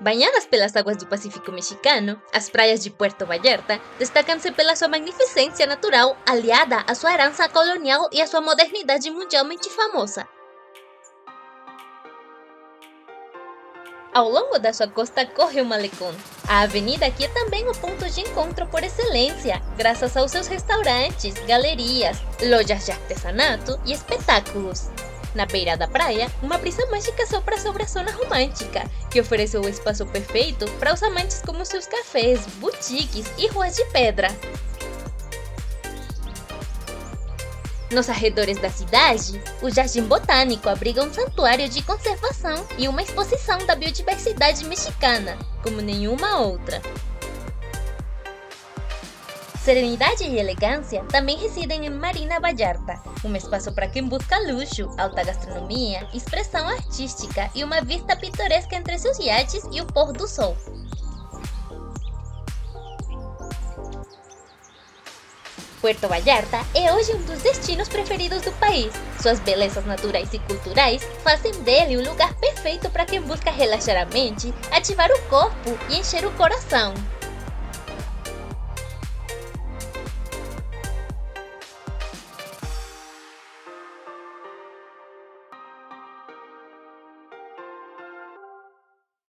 Banhadas pelas águas do Pacífico Mexicano, as praias de Puerto Vallarta destacam-se pela sua magnificência natural aliada à sua herança colonial e à sua modernidade mundialmente famosa. Ao longo da sua costa corre o Malecón. A avenida aqui é também o ponto de encontro por excelência, graças aos seus restaurantes, galerias, lojas de artesanato e espetáculos. Na beira da praia, uma brisa mágica sopra sobre a zona romântica, que oferece o espaço perfeito para os amantes como seus cafés, boutiques e ruas de pedra. Nos arredores da cidade, o Jardim Botânico abriga um santuário de conservação e uma exposição da biodiversidade mexicana, como nenhuma outra. Serenidade e elegância também residem em Marina Vallarta, um espaço para quem busca luxo, alta gastronomia, expressão artística e uma vista pitoresca entre seus iates e o pôr do sol. Puerto Vallarta é hoje um dos destinos preferidos do país. Suas belezas naturais e culturais fazem dele o lugar perfeito para quem busca relaxar a mente, ativar o corpo e encher o coração.